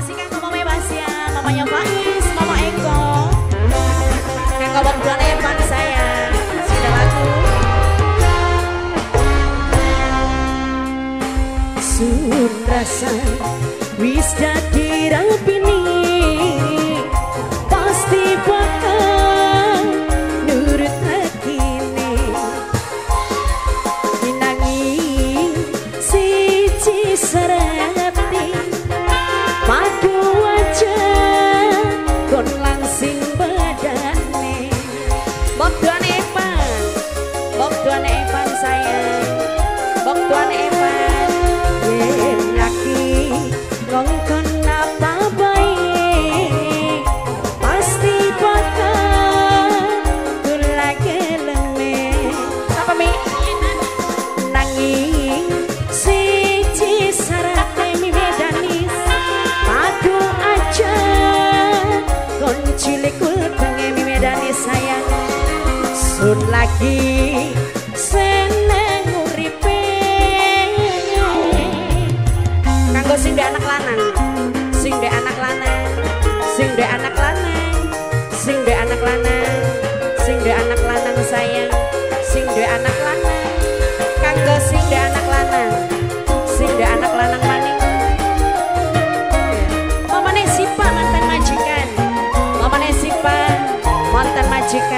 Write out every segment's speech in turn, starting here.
Makasih Kang Mama Bebas ya, Mamanya Faiz, Mama Eko. Kang Mama Bulan Evan saya. Sudah lagu. Sun rasa wis jadi rapi sayang Sun lagi seneng uripe. Kanggo sing anak lanang Sing anak lanang.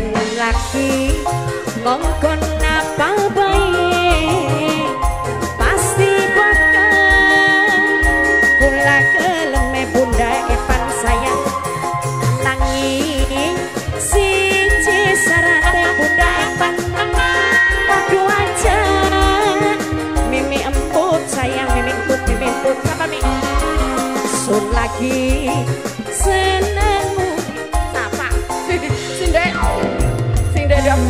yen lagi ngongkon apa baik pasti bakal kula keleme bunda Evan sayang tangi si sarate bunda Evan padu aja mimi emput sayang mimi emput mimi emput apa mi sun lagi senang небе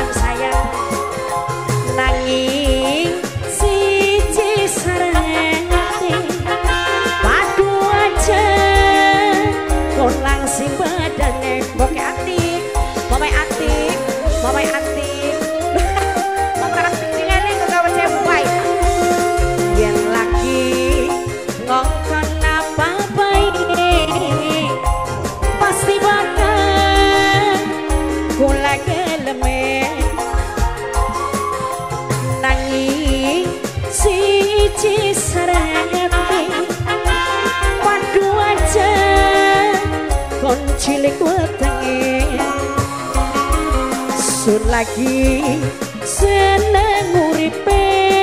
cilik wetenge. Sun lagi seneng uripe